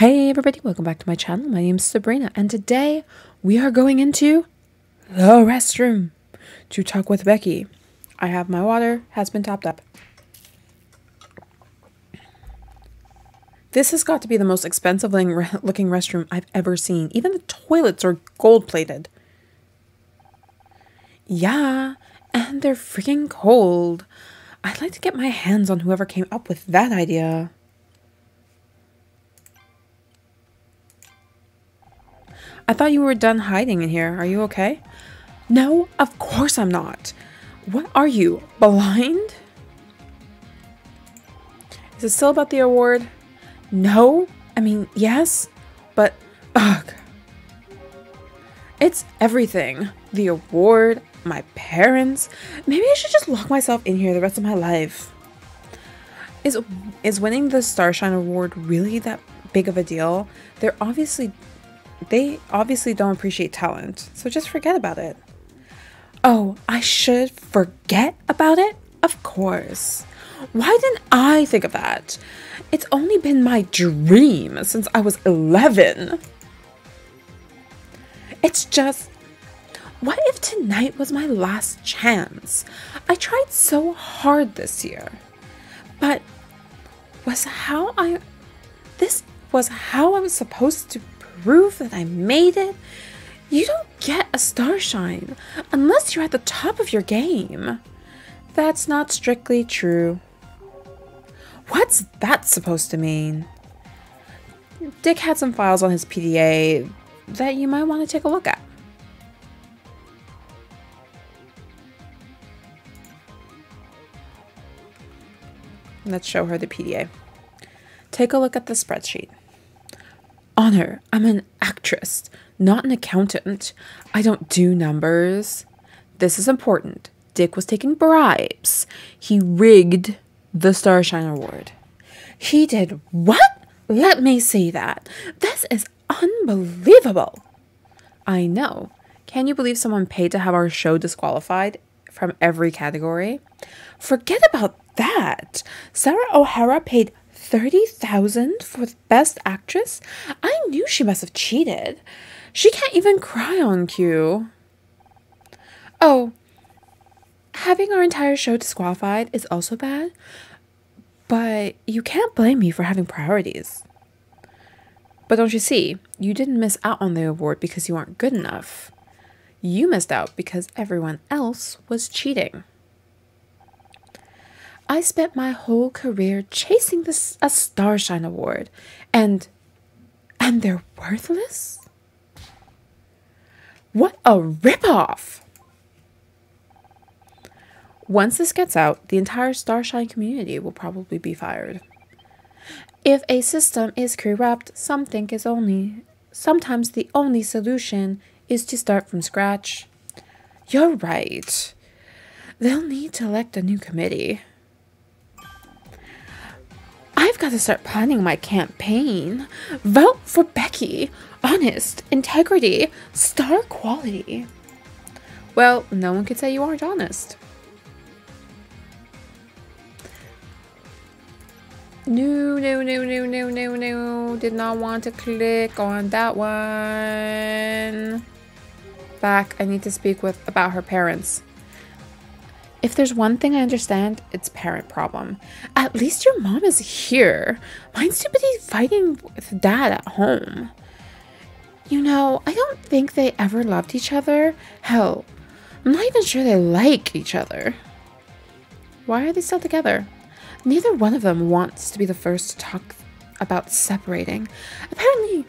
Hey everybody, welcome back to my channel. My name is Sabrina and today we are going into the restroom to talk with Becky. I have my water, has been topped up. This has got to be the most expensive looking restroom I've ever seen. Even the toilets are gold plated. Yeah, and they're freaking cold. I'd like to get my hands on whoever came up with that idea. I thought you were done hiding in here. Are you okay? No, of course I'm not. What are you, blind? Is it still about the award? No? I mean, yes, but ugh. It's everything. The award, my parents. Maybe I should just lock myself in here the rest of my life. Is is winning the Starshine Award really that big of a deal? They're obviously they obviously don't appreciate talent, so just forget about it. Oh, I should forget about it? Of course. Why didn't I think of that? It's only been my dream since I was 11. It's just, what if tonight was my last chance? I tried so hard this year. But was how I, this was how I was supposed to prove that I made it? You don't get a starshine unless you're at the top of your game. That's not strictly true. What's that supposed to mean? Dick had some files on his PDA that you might want to take a look at. Let's show her the PDA. Take a look at the spreadsheet. Honor, I'm an actress, not an accountant. I don't do numbers. This is important. Dick was taking bribes. He rigged the Starshine Award. He did what? Let me see that. This is unbelievable. I know. Can you believe someone paid to have our show disqualified from every category? Forget about that. Sarah O'Hara paid 30,000 for best actress? I knew she must have cheated. She can't even cry on cue. Oh, having our entire show disqualified is also bad, but you can't blame me for having priorities. But don't you see, you didn't miss out on the award because you aren't good enough. You missed out because everyone else was cheating. I spent my whole career chasing this a Starshine Award, and and they're worthless? What a ripoff! Once this gets out, the entire Starshine community will probably be fired. If a system is corrupt, some think is only sometimes the only solution is to start from scratch. You're right. They'll need to elect a new committee. I've got to start planning my campaign. Vote for Becky. Honest, integrity, star quality. Well, no one could say you aren't honest. No, no, no, no, no, no, no. Did not want to click on that one. Back, I need to speak with about her parents. If there's one thing I understand, it's parent problem. At least your mom is here. Mine's too busy fighting with dad at home. You know, I don't think they ever loved each other. Hell, I'm not even sure they like each other. Why are they still together? Neither one of them wants to be the first to talk about separating. Apparently,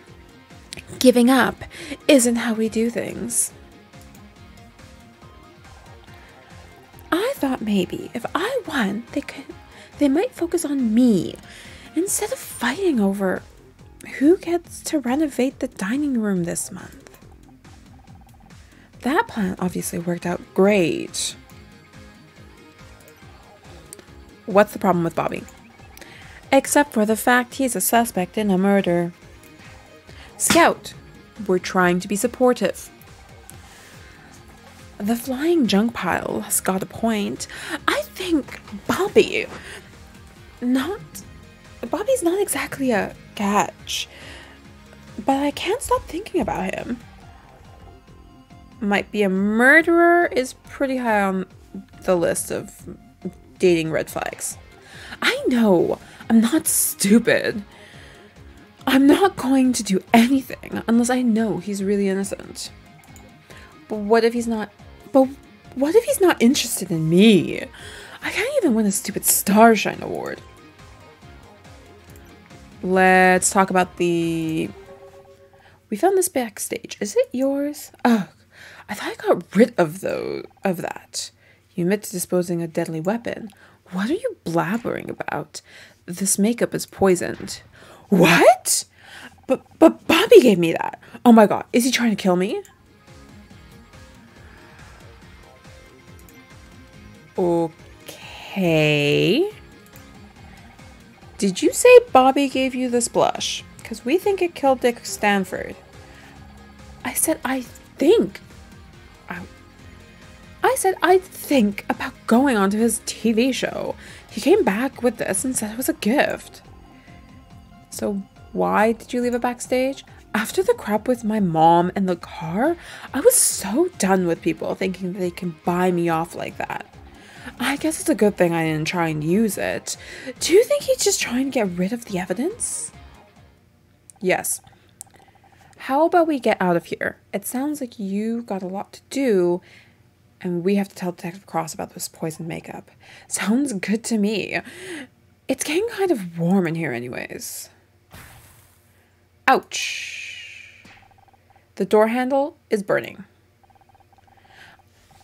giving up isn't how we do things. I thought maybe if I won, they could they might focus on me instead of fighting over who gets to renovate the dining room this month. That plan obviously worked out great. What's the problem with Bobby? Except for the fact he's a suspect in a murder. Scout, we're trying to be supportive. The flying junk pile has got a point. I think Bobby, not Bobby's not exactly a catch. but I can't stop thinking about him. Might be a murderer is pretty high on the list of dating red flags. I know, I'm not stupid. I'm not going to do anything unless I know he's really innocent. But what if he's not? But what if he's not interested in me? I can't even win a stupid Starshine award. Let's talk about the. We found this backstage. Is it yours? Oh, I thought I got rid of though of that. You admit to disposing a deadly weapon. What are you blabbering about? This makeup is poisoned. What? But but Bobby gave me that. Oh my god, is he trying to kill me? Okay. Did you say Bobby gave you this blush? Because we think it killed Dick Stanford. I said I think. I, said I think about going onto his TV show. He came back with this and said it was a gift. So why did you leave it backstage? After the crap with my mom and the car, I was so done with people thinking they can buy me off like that. I guess it's a good thing I didn't try and use it. Do you think he's just trying to get rid of the evidence? Yes. How about we get out of here? It sounds like you got a lot to do, and we have to tell Detective Cross about this poison makeup. Sounds good to me. It's getting kind of warm in here, anyways. Ouch. The door handle is burning.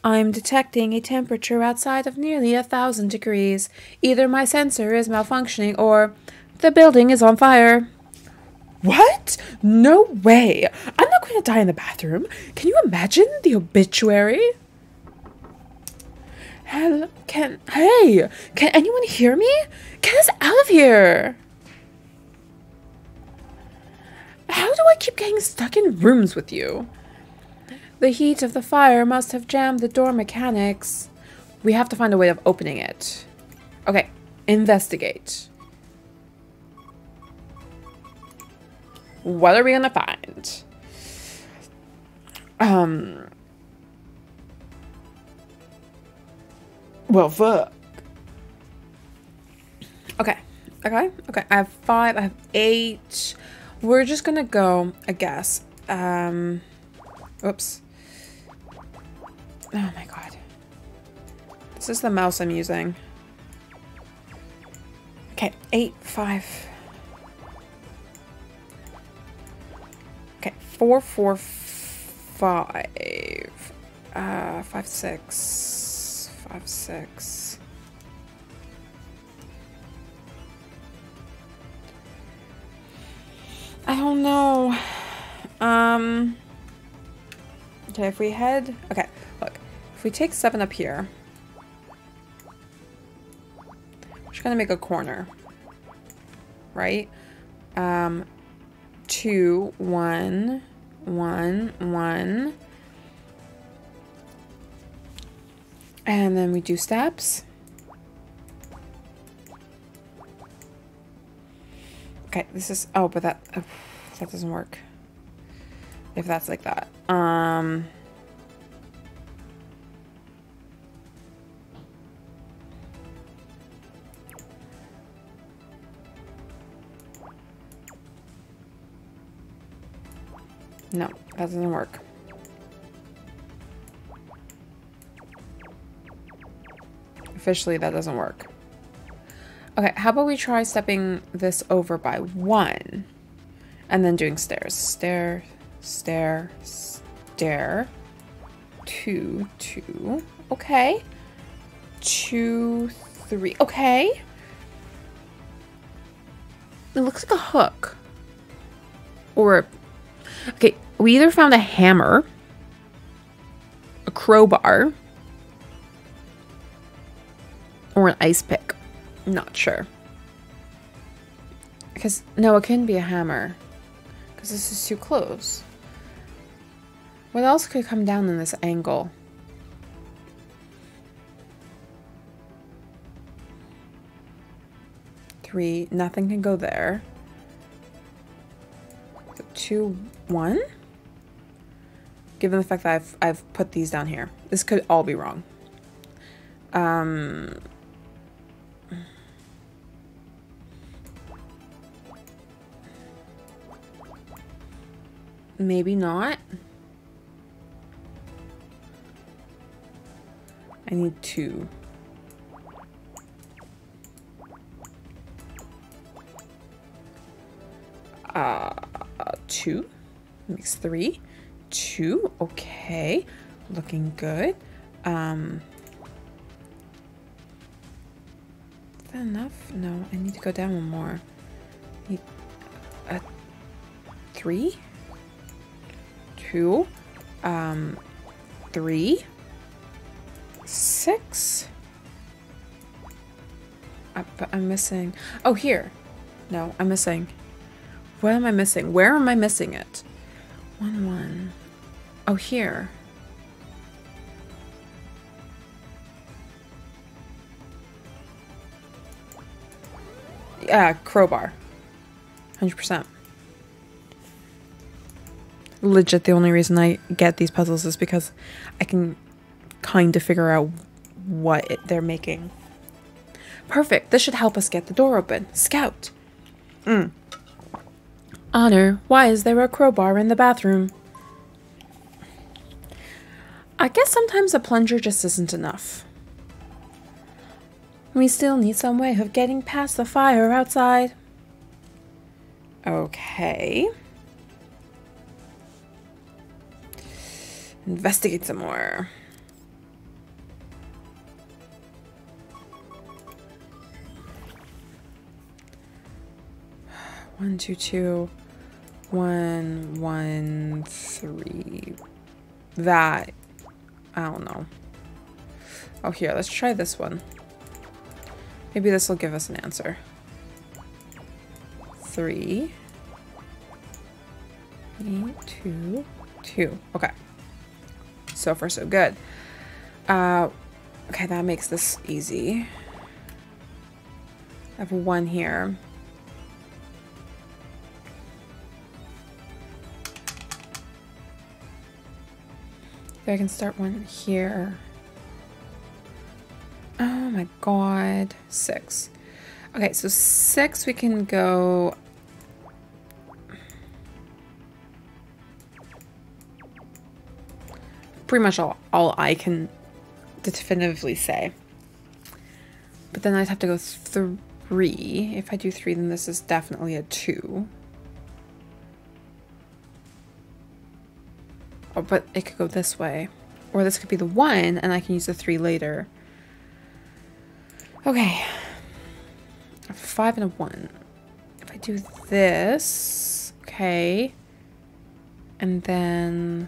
I'm detecting a temperature outside of nearly a thousand degrees. Either my sensor is malfunctioning or the building is on fire. What? No way. I'm not going to die in the bathroom. Can you imagine the obituary? Hell, can, hey, can anyone hear me? Get us out of here. How do I keep getting stuck in rooms with you? The heat of the fire must have jammed the door mechanics. We have to find a way of opening it. Okay, investigate. What are we gonna find? Um. Well, fuck. Okay, okay, okay. I have five, I have eight. We're just gonna go, I guess. Um, oops. Oh my god. This is the mouse I'm using. Okay, eight, five. Okay, four, four, five. Uh, five, six. Five, six. I don't know. Um. Okay, if we head... Okay, we take seven up here... We're just gonna make a corner. Right? Um, two, one, one, one. And then we do steps. Okay, this is... Oh, but that... Oh, that doesn't work. If that's like that. Um... No, that doesn't work. Officially, that doesn't work. Okay, how about we try stepping this over by one and then doing stairs. Stair, stair, stair. Two, two. Okay. Two, three. Okay. It looks like a hook. Or, okay, we either found a hammer, a crowbar, or an ice pick. Not sure. Because, no, it couldn't be a hammer. Because this is too close. What else could come down in this angle? Three. Nothing can go there. two, one? Given the fact that I've, I've put these down here. This could all be wrong. Um... Maybe not. I need two. Uh, two makes three. Two, okay. Looking good. Um, is that enough? No, I need to go down one more. Need a three? Two. Um, three. Six. Uh, but I'm missing. Oh, here. No, I'm missing. What am I missing? Where am I missing it? One, one. Oh, here. Yeah, crowbar. 100%. Legit, the only reason I get these puzzles is because I can kind of figure out what it, they're making. Perfect. This should help us get the door open. Scout. Mm. Honor, why is there a crowbar in the bathroom? I guess sometimes a plunger just isn't enough. We still need some way of getting past the fire outside. Okay. Investigate some more. One, two, two, one, one, three. That, I don't know. Oh, here, let's try this one. Maybe this will give us an answer. Three. Eight, two, two. Okay. So far, so good. Uh, okay, that makes this easy. I have one here. I can start one here. Oh my god. Six. Okay, so six we can go... Pretty much all, all I can definitively say. But then I'd have to go three. If I do three, then this is definitely a two. Oh, but it could go this way. Or this could be the one, and I can use the three later. Okay. A five and a one. If I do this, okay. And then...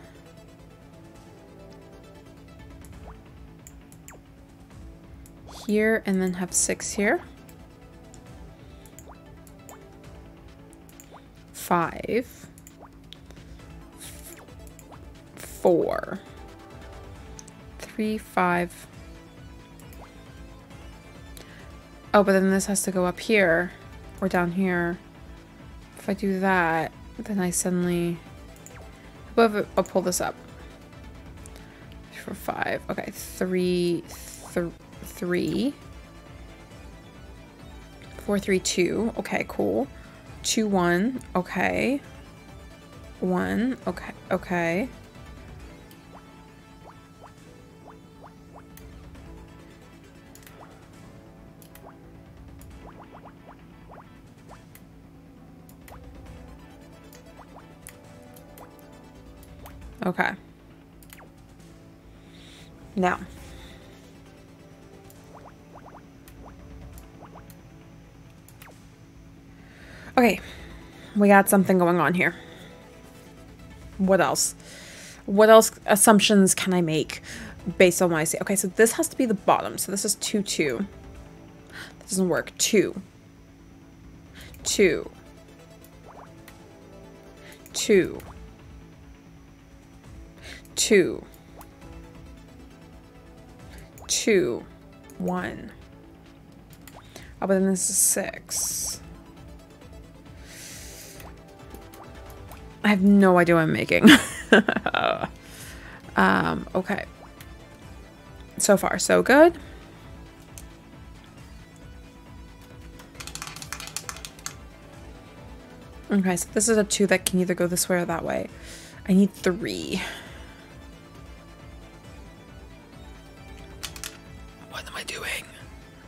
Here, and then have six here. Five. Four. Three, five. Oh, but then this has to go up here or down here. If I do that, then I suddenly... I'll pull this up. For five. Okay, three, th three. Four, three, two. Okay, cool. Two, one. Okay. One. Okay, okay. Okay. Now. Okay. We got something going on here. What else? What else assumptions can I make based on what I see? Okay, so this has to be the bottom. So this is 2, 2. This doesn't work. 2. 2. 2 two, two, one. Oh, but then this is six. I have no idea what I'm making. um, okay. So far, so good. Okay, so this is a two that can either go this way or that way. I need three.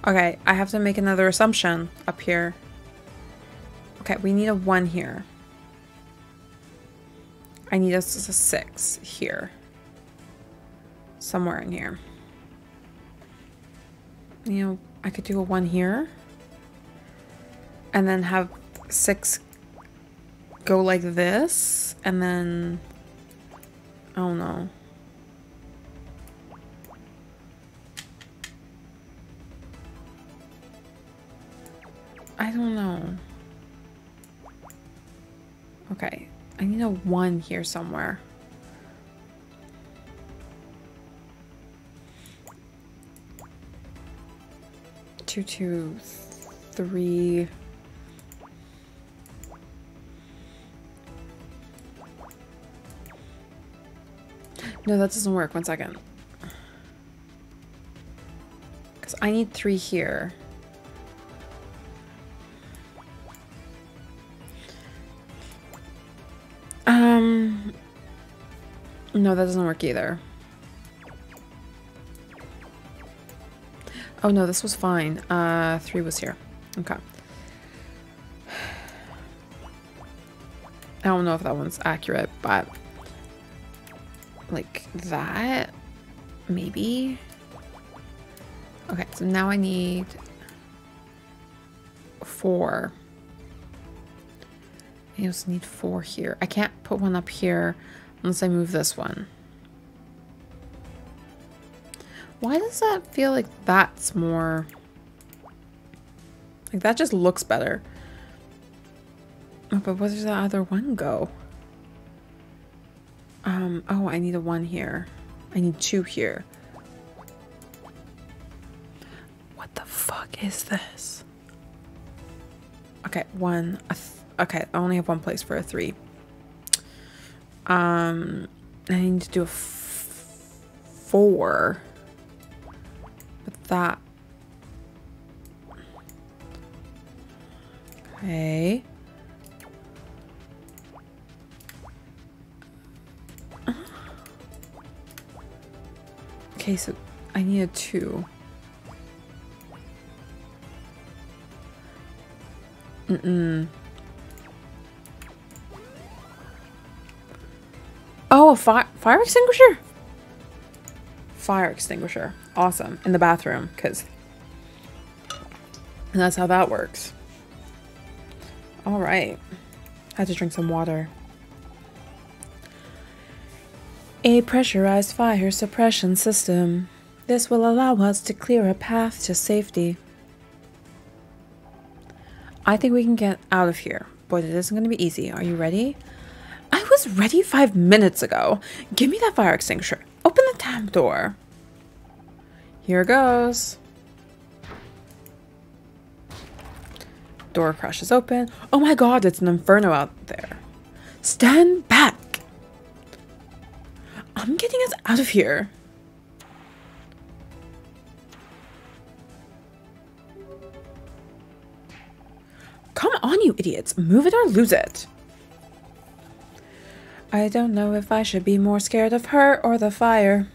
Okay, I have to make another assumption up here. Okay, we need a one here. I need a, a six here. Somewhere in here. You know, I could do a one here. And then have six go like this. And then... I don't know. I don't know. Okay. I need a one here somewhere. Two, two, three. No, that doesn't work. One second. Because I need three here. No, that doesn't work either. Oh no, this was fine. Uh, three was here. Okay. I don't know if that one's accurate, but like that, maybe. Okay, so now I need four. I also need four here. I can't put one up here unless I move this one. Why does that feel like that's more... Like that just looks better. Oh, but where does the other one go? Um, oh, I need a one here. I need two here. What the fuck is this? Okay, one. okay, I only have one place for a three. Um, I need to do a four. But that. Okay. Okay, so I need a two. Mm-mm. Oh, a fi fire extinguisher? Fire extinguisher. Awesome. In the bathroom, because that's how that works. All right. I had to drink some water. A pressurized fire suppression system. This will allow us to clear a path to safety. I think we can get out of here, but it isn't going to be easy. Are you ready? I was ready five minutes ago. Give me that fire extinguisher. Open the damn door. Here goes. Door crashes open. Oh my god, it's an inferno out there. Stand back. I'm getting us out of here. Come on, you idiots. Move it or lose it. I don't know if I should be more scared of her or the fire.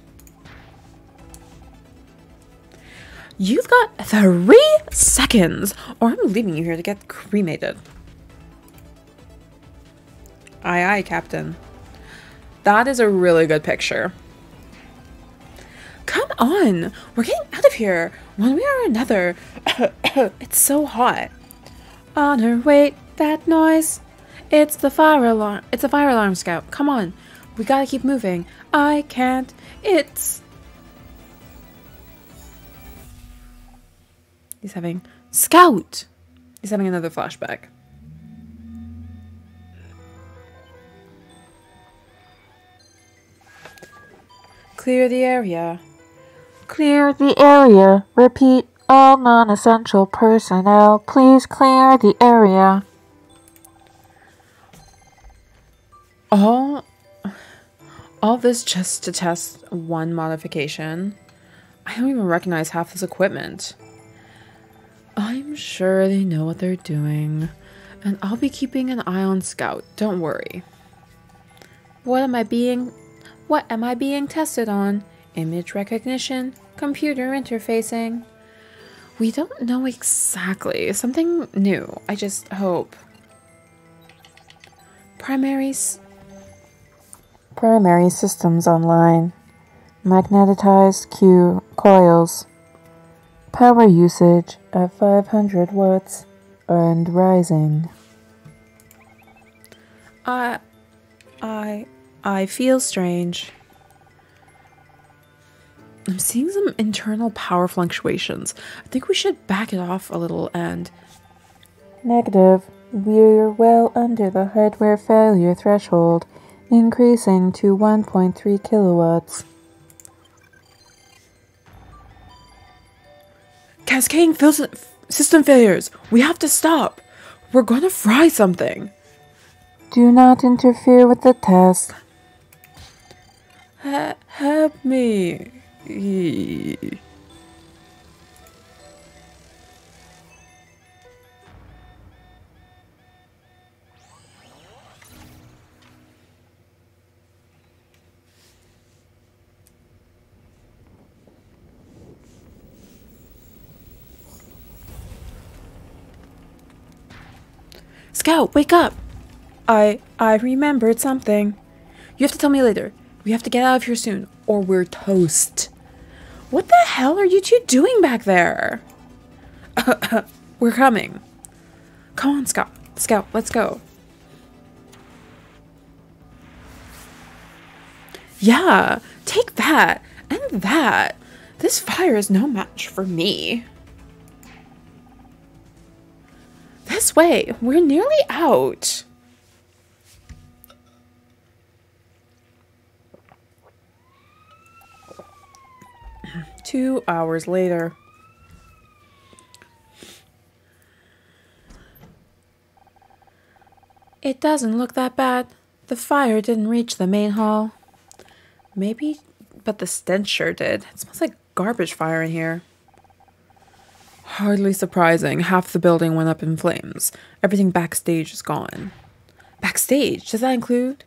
You've got three seconds, or I'm leaving you here to get cremated. Aye, aye, Captain. That is a really good picture. Come on! We're getting out of here! One way or another. it's so hot. On Honor, wait, that noise. It's the fire alarm. It's a fire alarm scout. Come on. We gotta keep moving. I can't. It's... He's having... Scout! He's having another flashback. Clear the area. Clear the area. Repeat, all non-essential personnel, please clear the area. All all this just to test one modification. I don't even recognize half this equipment. I'm sure they know what they're doing, and I'll be keeping an eye on Scout. Don't worry. What am I being what am I being tested on? Image recognition, computer interfacing. We don't know exactly. Something new. I just hope. Primary Primary systems online. Magnetized Q coils. Power usage at 500 watts and rising. I, I, I feel strange. I'm seeing some internal power fluctuations. I think we should back it off a little and. Negative. We're well under the hardware failure threshold, increasing to 1.3 kilowatts. Cascading fil- system failures! We have to stop! We're gonna fry something! Do not interfere with the test. Ha- help me! Scout, wake up! I I remembered something. You have to tell me later. We have to get out of here soon, or we're toast. What the hell are you two doing back there? we're coming. Come on, Scout. Scout, let's go. Yeah, take that and that. This fire is no match for me. This way, we're nearly out. Two hours later. It doesn't look that bad. The fire didn't reach the main hall. Maybe, but the stench sure did. It smells like garbage fire in here. Hardly surprising. Half the building went up in flames. Everything backstage is gone. Backstage? Does that include?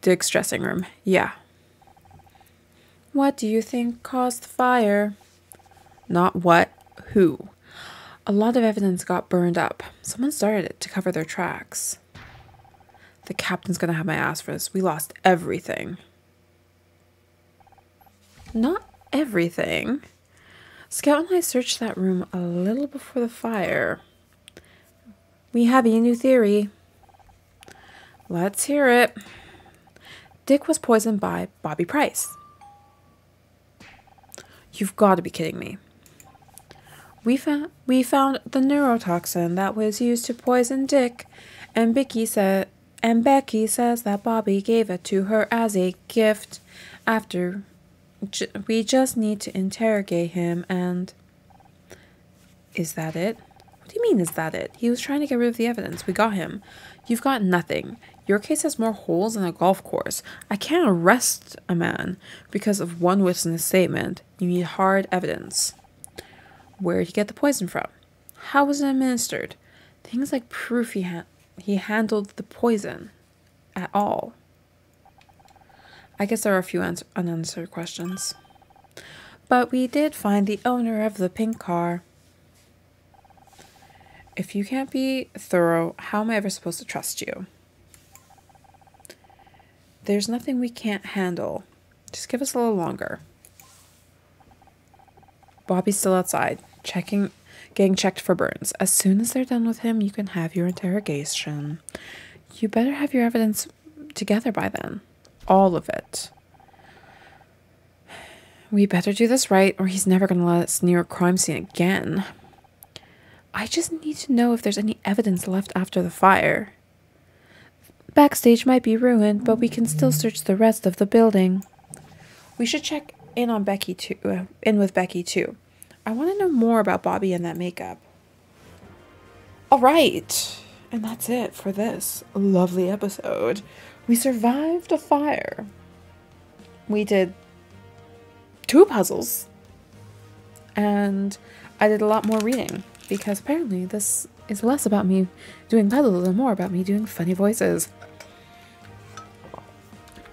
Dick's dressing room. Yeah. What do you think caused the fire? Not what, who. A lot of evidence got burned up. Someone started it to cover their tracks. The captain's gonna have my ass for this. We lost everything. Not everything. Scout and I searched that room a little before the fire. We have a new theory. Let's hear it. Dick was poisoned by Bobby Price. You've got to be kidding me. We found we found the neurotoxin that was used to poison Dick, and Becky said and Becky says that Bobby gave it to her as a gift after we just need to interrogate him and. Is that it? What do you mean, is that it? He was trying to get rid of the evidence. We got him. You've got nothing. Your case has more holes than a golf course. I can't arrest a man because of one witness statement. You need hard evidence. Where did he get the poison from? How was it administered? Things like proof he, ha- he handled the poison at all. I guess there are a few ans- unanswered questions. But we did find the owner of the pink car. If you can't be thorough, how am I ever supposed to trust you? There's nothing we can't handle. Just give us a little longer. Bobby's still outside, checking, getting checked for burns. As soon as they're done with him, you can have your interrogation. You better have your evidence together by then all of it. We better do this right, or he's never going to let us near a crime scene again. I just need to know if there's any evidence left after the fire. Backstage might be ruined, but we can still search the rest of the building. We should check in on Becky too. Uh, in with Becky too. I want to know more about Bobby and that makeup. All right. And that's it for this lovely episode. We survived a fire. We did two puzzles. And I did a lot more reading because apparently this is less about me doing puzzles and more about me doing funny voices.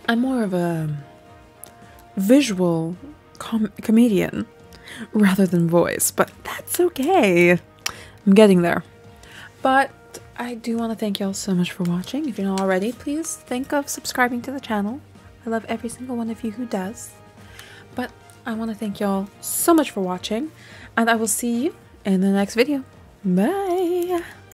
I'm more of a visual com- comedian rather than voice, but that's okay. I'm getting there. But I do want to thank y'all so much for watching. If you're not already, please think of subscribing to the channel. I love every single one of you who does. But I want to thank y'all so much for watching, and I will see you in the next video. Bye!